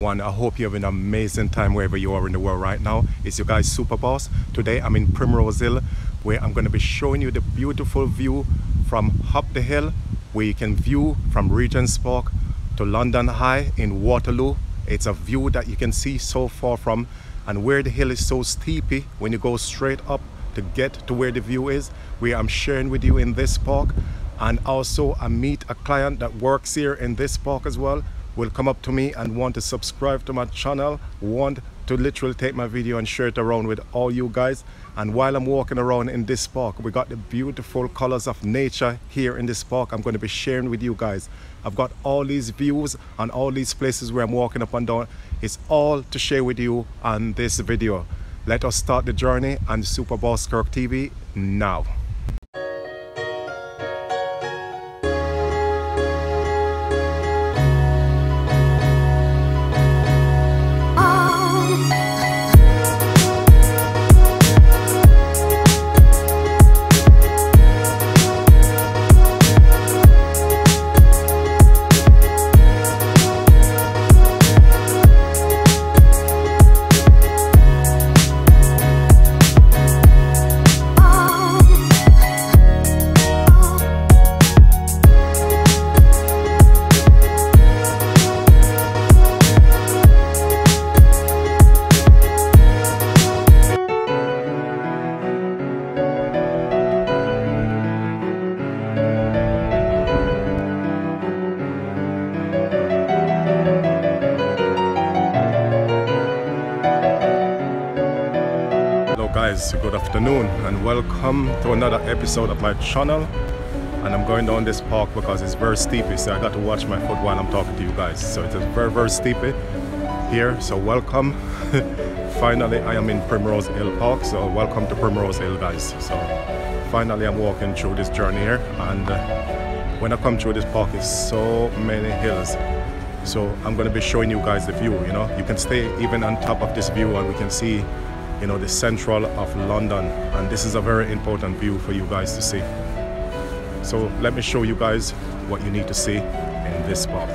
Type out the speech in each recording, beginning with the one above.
One, I hope you have an amazing time wherever you are in the world right now. It's your guys Super Boss. Today I'm in Primrose Hill where I'm going to be showing you the beautiful view from up the hill where you can view from Regent's Park to London Eye in Waterloo. It's a view that you can see so far from and where the hill is so steepy when you go straight up to get to where the view is where I'm sharing with you in this park and also I meet a client that works here in this park as well will come up to me and want to subscribe to my channel want to literally take my video and share it around with all you guys. And while I'm walking around in this park we got the beautiful colors of nature here in this park I'm going to be sharing with you guys. I've got all these views and all these places where I'm walking up and down. It's all to share with you on this video. Let us start the journey on Super Boss Kirk TV now guys good afternoon and welcome to another episode of my channel. And I'm going down this park because it's very steepy so I got to watch my foot while I'm talking to you guys. So it's very very steepy here so welcome. Finally I am in Primrose Hill Park so welcome to Primrose Hill guys. So finally I'm walking through this journey here and uh, when I come through this park it's so many hills. So I'm going to be showing you guys the view you know? You can stay even on top of this view and we can see you know the central of London. And this is a very important view for you guys to see. So let me show you guys what you need to see in this spot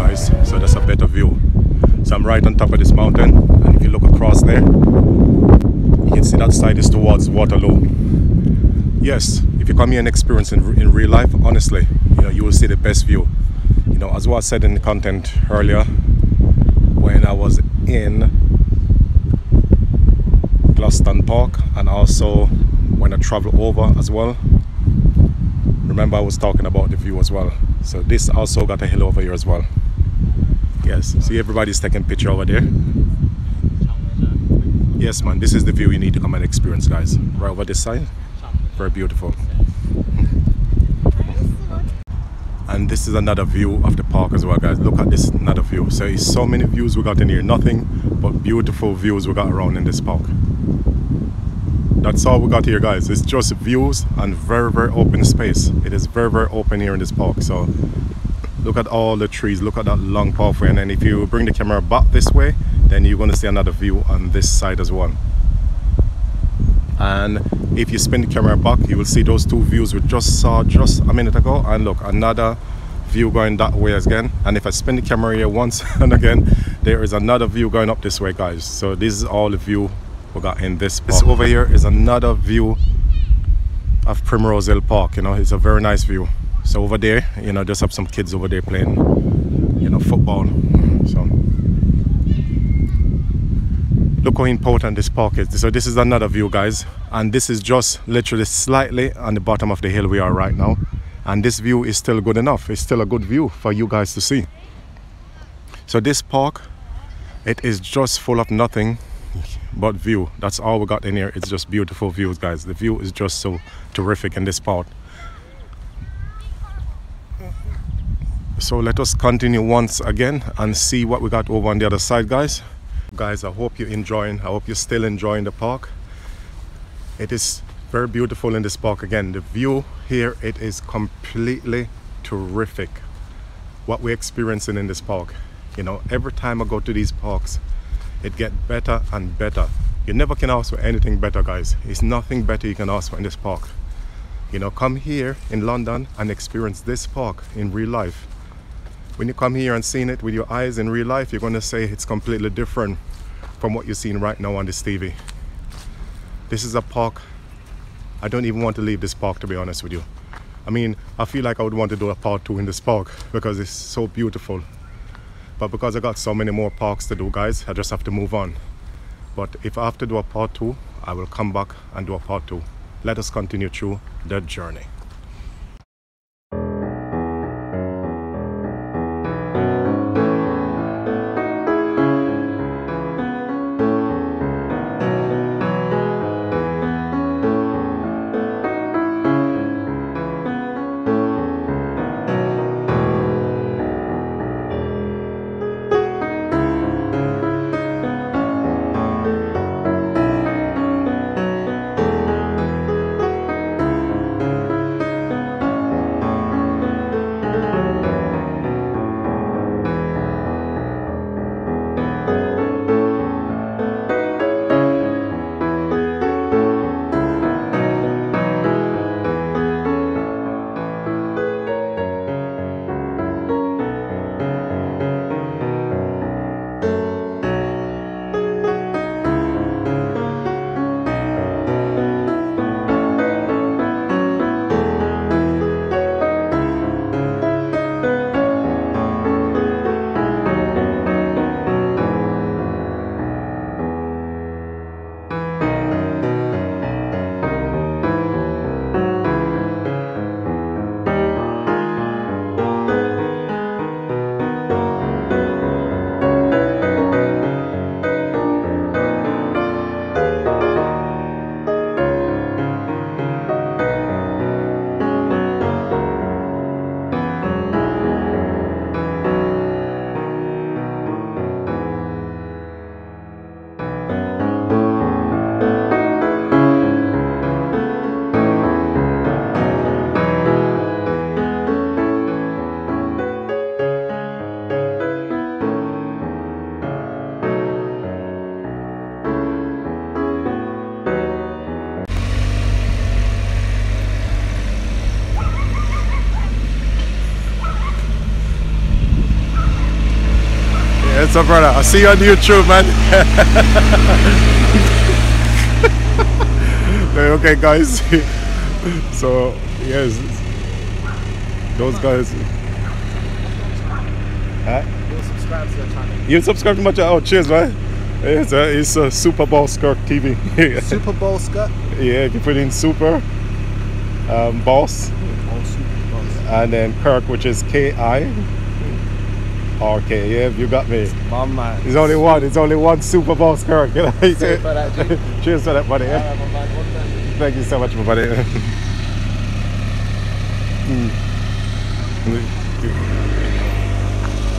guys so that's a better view. So I'm right on top of this mountain. And if you look across there you can see that side is towards Waterloo. Yes if you come here and experience in, in real life honestly you know you will see the best view. You know as I said in the content earlier when I was in Gladstone Park and also when I travel over as well. Remember I was talking about the view as well. So this also got a hill over here as well. Yes see everybody's taking picture over there. Yes man this is the view you need to come and experience guys. Right over this side. Very beautiful. And this is another view of the park as well guys. Look at this another view. So it's so many views we got in here. Nothing but beautiful views we got around in this park that's all we got here guys. It's just views and very very open space. It is very very open here in this park so look at all the trees. Look at that long pathway. And then if you bring the camera back this way then you're going to see another view on this side as well. And if you spin the camera back you will see those two views we just saw just a minute ago. And look another view going that way again. And if I spin the camera here once and again there is another view going up this way guys. So this is all the view we got in this park. this over here is another view of Primrose Hill Park you know it's a very nice view. So over there you know just have some kids over there playing you know football. So look how important this park is. So this is another view guys and this is just literally slightly on the bottom of the hill we are right now and this view is still good enough. It's still a good view for you guys to see. So this park it is just full of nothing but view that's all we got in here. It's just beautiful views guys. The view is just so terrific in this part. So let us continue once again and see what we got over on the other side guys. Guys i hope you're enjoying. I hope you're still enjoying the park. It is very beautiful in this park again. The view here it is completely terrific. What we're experiencing in this park. You know every time i go to these parks it get better and better you never can ask for anything better guys it's nothing better you can ask for in this park you know come here in london and experience this park in real life when you come here and seeing it with your eyes in real life, you're going to say it's completely different from what you're seeing right now on this TV. This is a park. I don't even want to leave this park to be honest with you. I mean, I feel like I would want to do a part two in this park because it's so beautiful. But because I got so many more parks to do, guys, I just have to move on. But if I have to do a part two, I will come back and do a part two. Let us continue through the journey. What's up, brother? I see you on YouTube, man. okay, guys. so, yes, those guys. Huh? You'll subscribe to channel. You subscribe to my channel? Oh, cheers, man. It's a, it's a Super Boss Kirk TV. Super Bowl skirt. yeah, if you put in Super, um, Boss, Oh, Super Bowl. and then Kirk, which is K I K. Yeah, you got me. My man. There's only one. It's only one Super Boss Kirk. You know? Sorry for that, G. Cheers for that, buddy. yeah? Alright, my man. One time. Thank you so much, my buddy.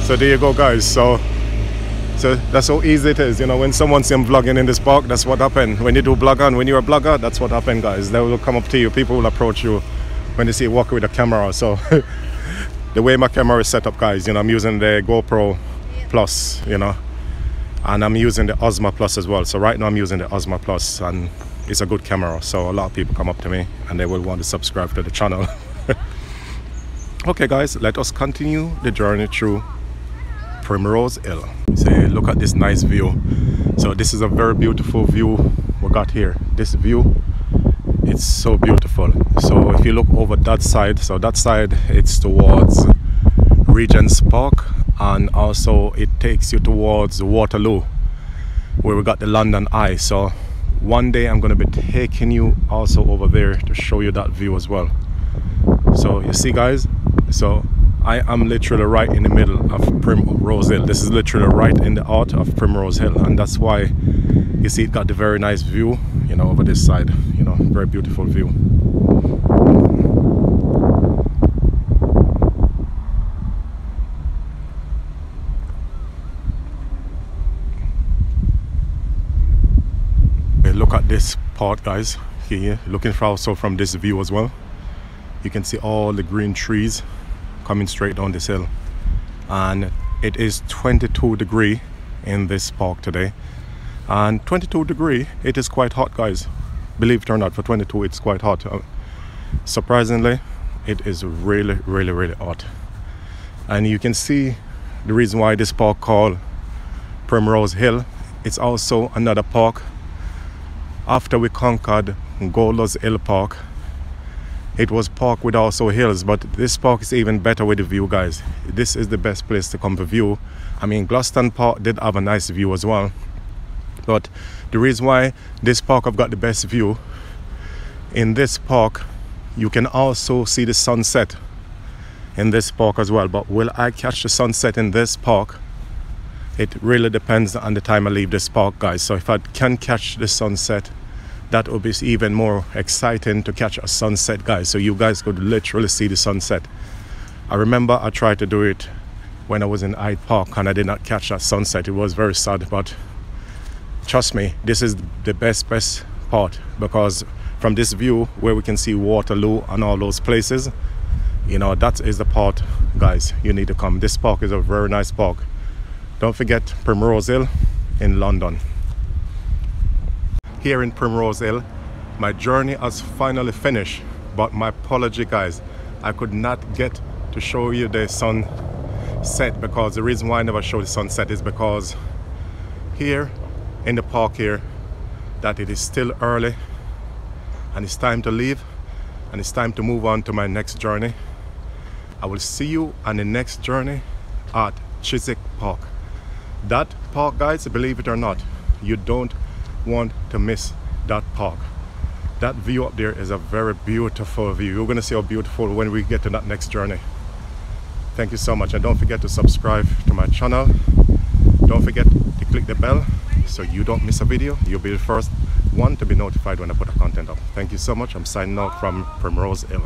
so there you go, guys. So, so that's how easy it is. You know, when someone see vlogging in this park, that's what happened. When you do blogger, when you're a blogger, that's what happened, guys. They will come up to you. People will approach you when they see you walking with a camera. So, the way my camera is set up, guys, you know, I'm using the GoPro Plus, you know, and I'm using the Osmo Plus as well. So right now I'm using the Osmo Plus, and it's a good camera. So a lot of people come up to me and they will want to subscribe to the channel. okay, guys, let us continue the journey through Primrose Hill. Say, look at this nice view. So this is a very beautiful view we got here. This view, it's so beautiful. So if you look over that side, so that side, it's towards Regent's Park, and also it takes you towards Waterloo, where we got the London Eye. So one day I'm gonna be taking you also over there to show you that view as well. So you see, guys. So I am literally right in the middle of Primrose Hill. This is literally right in the heart of Primrose Hill, and that's why you see it got the very nice view, you know, over this side. You know, very beautiful view. Look at this part, guys. Here, looking for also from this view as well. You can see all the green trees coming straight down this hill, and it is 22 degree in this park today. And 22 degree, it is quite hot, guys. Believe it or not, for 22, it's quite hot. Uh, surprisingly, it is really, really, really hot. and you can see the reason why this park called Primrose Hill. It's also another park after we conquered Golders Hill Park. It was park with also hills, but this park is even better with the view, guys. This is the best place to come for view. I mean, Gloucester Park did have a nice view as well, but the reason why this park have got the best view in this park you can also see the sunset in this park as well. But will I catch the sunset in this park? It really depends on the time I leave this park guys. So if I can catch the sunset that would be even more exciting to catch a sunset guys. So you guys could literally see the sunset. I remember I tried to do it when I was in Hyde Park and I did not catch that sunset. It was very sad but trust me this is the best best part because from this view where we can see Waterloo and all those places you know that is the part guys you need to come. This park is a very nice park. Don't forget Primrose Hill in London. Here in Primrose Hill my journey has finally finished but my apology guys I could not get to show you the sunset because the reason why I never show the sunset is because here in the park here that it is still early and it's time to leave and it's time to move on to my next journey. I will see you on the next journey at Chiswick Park. That park guys, believe it or not, you don't want to miss that park. That view up there is a very beautiful view. You're gonna see how beautiful when we get to that next journey. Thank you so much and don't forget to subscribe to my channel. Don't forget to click the bell so you don't miss a video. You'll be the first one to be notified when I put a content up. Thank you so much. I'm signing out from Primrose Hill.